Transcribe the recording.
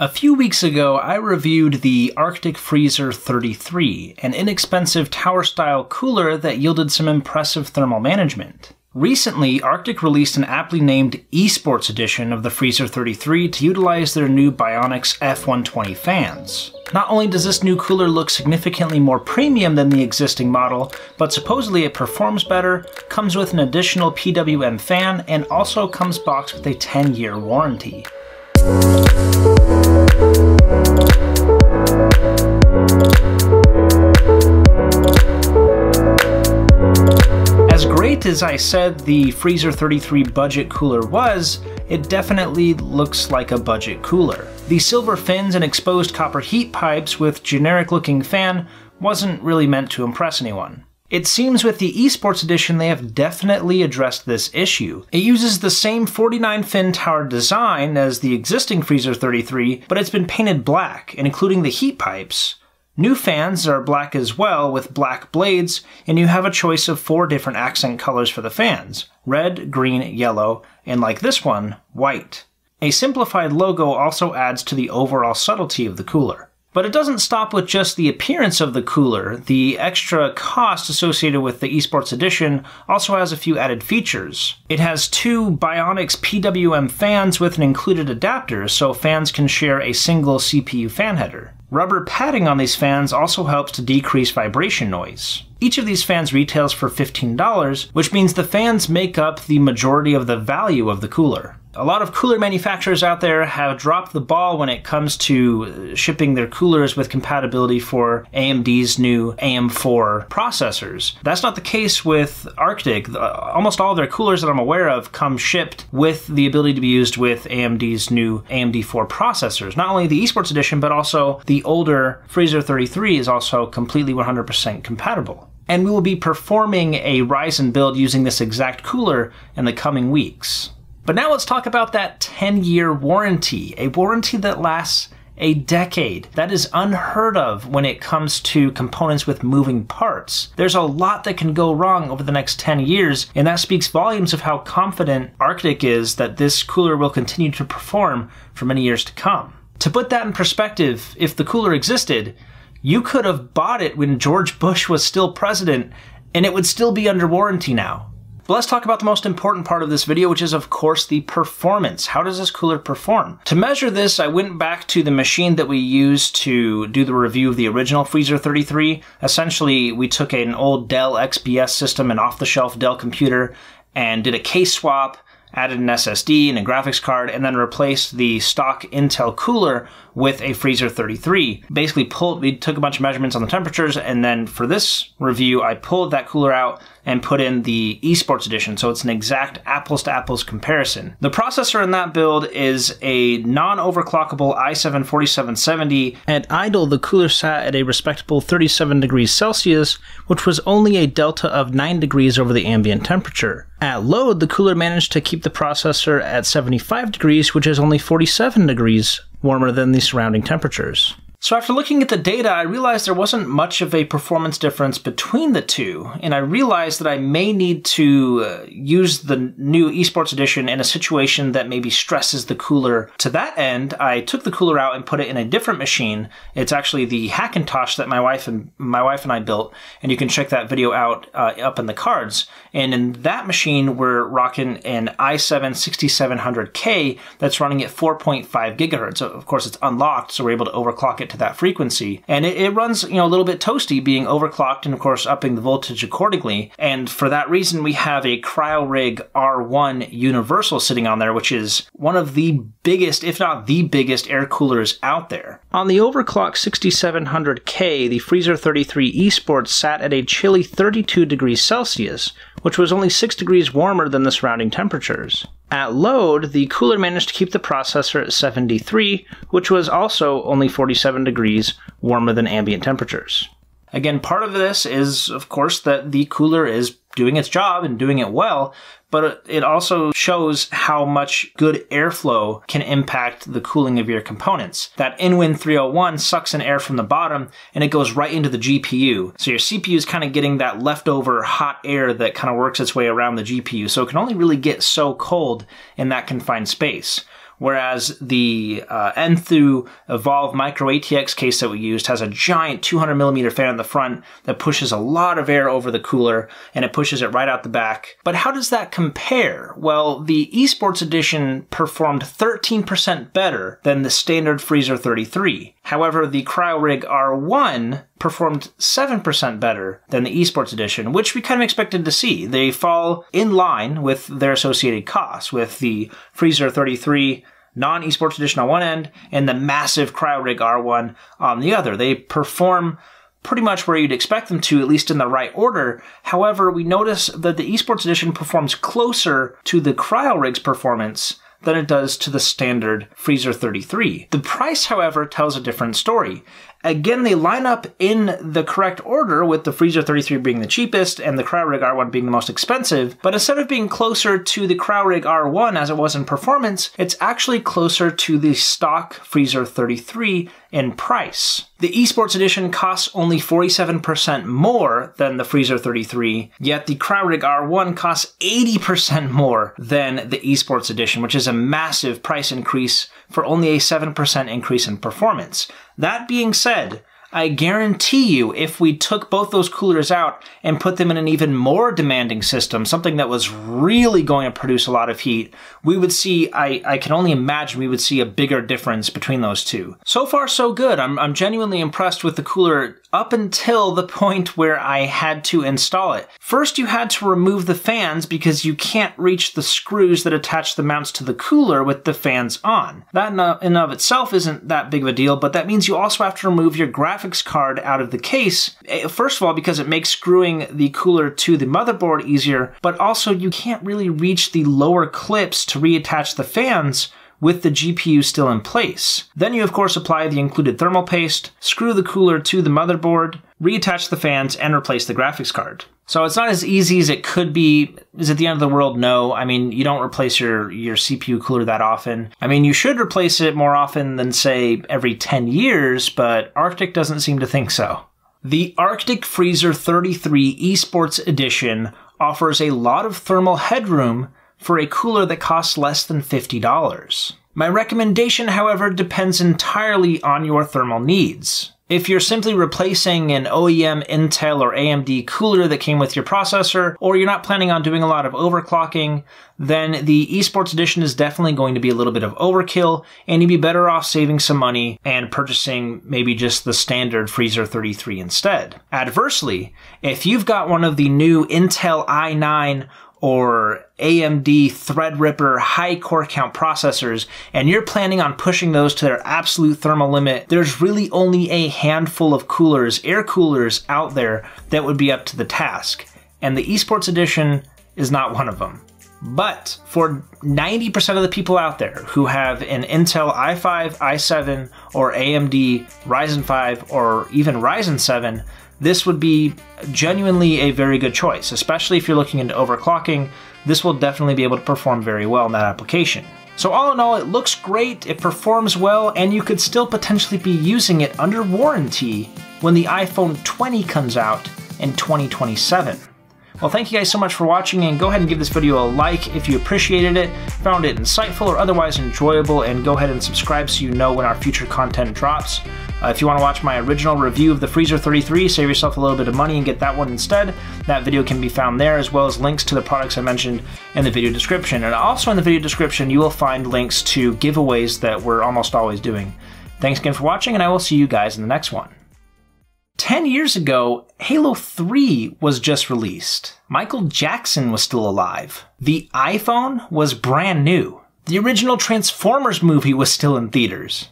A few weeks ago, I reviewed the Arctic Freezer 33, an inexpensive tower style cooler that yielded some impressive thermal management. Recently, Arctic released an aptly named Esports edition of the Freezer 33 to utilize their new Bionix F120 fans. Not only does this new cooler look significantly more premium than the existing model, but supposedly it performs better, comes with an additional PWM fan, and also comes boxed with a 10 year warranty. As I said the Freezer 33 budget cooler was, it definitely looks like a budget cooler. The silver fins and exposed copper heat pipes with generic looking fan wasn't really meant to impress anyone. It seems with the Esports Edition they have definitely addressed this issue. It uses the same 49 fin tower design as the existing Freezer 33, but it's been painted black, including the heat pipes. New fans are black as well with black blades, and you have a choice of four different accent colors for the fans red, green, yellow, and like this one, white. A simplified logo also adds to the overall subtlety of the cooler. But it doesn't stop with just the appearance of the cooler. The extra cost associated with the Esports Edition also has a few added features. It has two Bionix PWM fans with an included adapter, so fans can share a single CPU fan header. Rubber padding on these fans also helps to decrease vibration noise. Each of these fans retails for $15, which means the fans make up the majority of the value of the cooler a lot of cooler manufacturers out there have dropped the ball when it comes to shipping their coolers with compatibility for AMD's new AM4 processors. That's not the case with Arctic. Almost all their coolers that I'm aware of come shipped with the ability to be used with AMD's new AMD4 processors. Not only the Esports Edition, but also the older Freezer 33 is also completely 100% compatible and we will be performing a Ryzen build using this exact cooler in the coming weeks. But now let's talk about that 10 year warranty, a warranty that lasts a decade. That is unheard of when it comes to components with moving parts. There's a lot that can go wrong over the next 10 years, and that speaks volumes of how confident Arctic is that this cooler will continue to perform for many years to come. To put that in perspective, if the cooler existed, you could have bought it when George Bush was still president, and it would still be under warranty now. But let's talk about the most important part of this video, which is of course the performance. How does this cooler perform? To measure this, I went back to the machine that we used to do the review of the original Freezer 33. Essentially, we took an old Dell XPS system, an off-the-shelf Dell computer, and did a case swap, added an SSD and a graphics card, and then replaced the stock Intel cooler with a Freezer 33. Basically pulled, we took a bunch of measurements on the temperatures, and then for this review, I pulled that cooler out and put in the esports edition. So it's an exact apples to apples comparison. The processor in that build is a non-overclockable i7 4770. At idle, the cooler sat at a respectable 37 degrees Celsius, which was only a delta of 9 degrees over the ambient temperature. At load, the cooler managed to keep the processor at 75 degrees, which is only 47 degrees warmer than the surrounding temperatures. So after looking at the data, I realized there wasn't much of a performance difference between the two, and I realized that I may need to uh, use the new esports edition in a situation that maybe stresses the cooler. To that end, I took the cooler out and put it in a different machine. It's actually the Hackintosh that my wife and my wife and I built, and you can check that video out uh, up in the cards. And in that machine, we're rocking an i7 6700K that's running at 4.5 gigahertz. Of course, it's unlocked, so we're able to overclock it to that frequency. And it, it runs, you know, a little bit toasty, being overclocked and of course upping the voltage accordingly. And for that reason, we have a CryoRig R1 Universal sitting on there, which is one of the biggest, if not the biggest, air coolers out there. On the overclock 6700K, the Freezer 33 Esports sat at a chilly 32 degrees Celsius, which was only 6 degrees warmer than the surrounding temperatures. At load, the cooler managed to keep the processor at 73, which was also only 47 degrees warmer than ambient temperatures. Again, part of this is, of course, that the cooler is doing its job and doing it well, but it also shows how much good airflow can impact the cooling of your components. That InWin 301 sucks in air from the bottom and it goes right into the GPU. So your CPU is kind of getting that leftover hot air that kind of works its way around the GPU. So it can only really get so cold in that confined space. Whereas the uh, Enthoo Evolv Micro ATX case that we used has a giant 200 millimeter fan in the front that pushes a lot of air over the cooler and it pushes it right out the back. But how does that compare? Well, the Esports Edition performed 13% better than the standard Freezer 33. However, the CryoRig R1 performed 7% better than the Esports Edition, which we kind of expected to see. They fall in line with their associated costs, with the Freezer 33 non esports edition on one end and the massive CryoRig R1 on the other. They perform pretty much where you'd expect them to, at least in the right order. However, we notice that the esports edition performs closer to the CryoRig's performance than it does to the standard Freezer 33. The price, however, tells a different story. Again, they line up in the correct order, with the Freezer 33 being the cheapest and the CryoRig R1 being the most expensive. But instead of being closer to the CryoRig R1 as it was in performance, it's actually closer to the stock Freezer 33 in price. The Esports Edition costs only 47% more than the Freezer 33, yet the CryoRig R1 costs 80% more than the Esports Edition, which is a massive price increase for only a 7% increase in performance. That being said, I guarantee you, if we took both those coolers out and put them in an even more demanding system, something that was really going to produce a lot of heat, we would see, I, I can only imagine we would see a bigger difference between those two. So far, so good. I'm, I'm genuinely impressed with the cooler up until the point where I had to install it. First, you had to remove the fans because you can't reach the screws that attach the mounts to the cooler with the fans on. That in and of itself isn't that big of a deal, but that means you also have to remove your graphics card out of the case. Eh, first of all, because it makes screwing the cooler to the motherboard easier, but also you can't really reach the lower clips to reattach the fans with the GPU still in place. Then you of course apply the included thermal paste, screw the cooler to the motherboard, reattach the fans, and replace the graphics card. So it's not as easy as it could be. Is it the end of the world? No. I mean, you don't replace your, your CPU cooler that often. I mean, you should replace it more often than say every 10 years, but Arctic doesn't seem to think so. The Arctic Freezer 33 Esports Edition offers a lot of thermal headroom for a cooler that costs less than $50. My recommendation, however, depends entirely on your thermal needs. If you're simply replacing an OEM Intel or AMD cooler that came with your processor, or you're not planning on doing a lot of overclocking, then the Esports Edition is definitely going to be a little bit of overkill, and you'd be better off saving some money and purchasing maybe just the standard Freezer 33 instead. Adversely, if you've got one of the new Intel i9 or AMD Threadripper high core count processors and you're planning on pushing those to their absolute thermal limit, there's really only a handful of coolers, air coolers out there that would be up to the task. And the Esports Edition is not one of them. But for 90% of the people out there who have an Intel i5, i7, or AMD Ryzen 5, or even Ryzen 7, this would be genuinely a very good choice, especially if you're looking into overclocking. This will definitely be able to perform very well in that application. So all in all, it looks great, it performs well, and you could still potentially be using it under warranty when the iPhone 20 comes out in 2027. Well, thank you guys so much for watching, and go ahead and give this video a like if you appreciated it, found it insightful or otherwise enjoyable, and go ahead and subscribe so you know when our future content drops. Uh, if you want to watch my original review of the Freezer 33, save yourself a little bit of money and get that one instead, that video can be found there, as well as links to the products I mentioned in the video description. And also in the video description, you will find links to giveaways that we're almost always doing. Thanks again for watching, and I will see you guys in the next one. 10 years ago, Halo 3 was just released. Michael Jackson was still alive. The iPhone was brand new. The original Transformers movie was still in theaters.